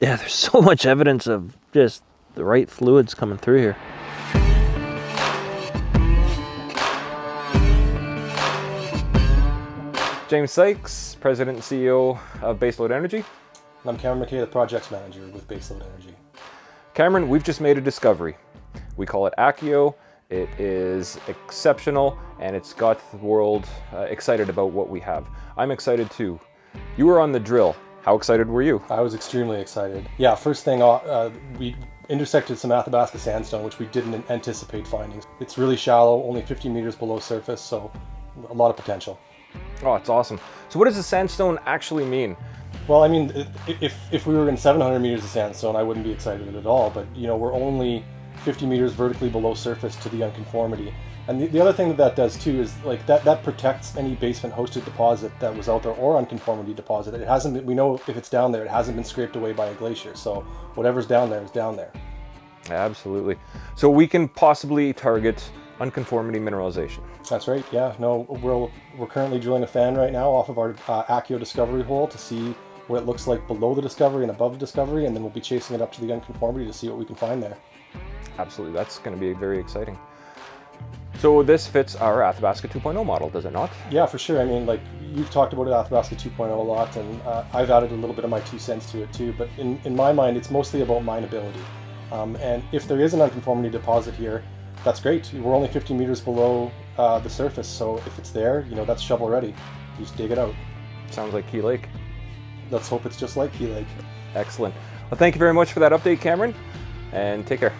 Yeah, there's so much evidence of just the right fluids coming through here. James Sykes, President and CEO of Baselode Energy. I'm Cameron Mackay, the Projects Manager with Baselode Energy. Cameron, we've just made a discovery. We call it ACKIO. It is exceptional and it's got the world uh, excited about what we have. I'm excited too. You were on the drill. How excited were you? I was extremely excited. Yeah, first thing, uh, uh, we intersected some Athabasca sandstone, which we didn't anticipate finding. It's really shallow, only 50 meters below surface, so a lot of potential. Oh, it's awesome. So what does the sandstone actually mean? Well, I mean, if, if we were in 700 meters of sandstone, I wouldn't be excited at all, but you know, we're only 50 meters vertically below surface to the unconformity. And the, the other thing that that does too is like that, that protects any basement hosted deposit that was out there or unconformity deposit. It hasn't been, we know if it's down there, it hasn't been scraped away by a glacier. So whatever's down there is down there. Absolutely. So we can possibly target unconformity mineralization. That's right. Yeah. No, we're we're currently drilling a fan right now off of our uh, ACKIO discovery hole to see what it looks like below the discovery and above the discovery, and then we'll be chasing it up to the unconformity to see what we can find there. Absolutely. That's going to be very exciting. So this fits our Athabasca 2.0 model, does it not? Yeah, for sure. I mean, like you've talked about Athabasca 2.0 a lot, and uh, I've added a little bit of my two cents to it too. But in, in my mind, it's mostly about mineability. Um, and if there is an unconformity deposit here, that's great. We're only 50 meters below uh, the surface, so if it's there, you know, that's shovel ready. You just dig it out. Sounds like Key Lake. Let's hope it's just like Key Lake. Excellent. Well, thank you very much for that update, Cameron, and take care.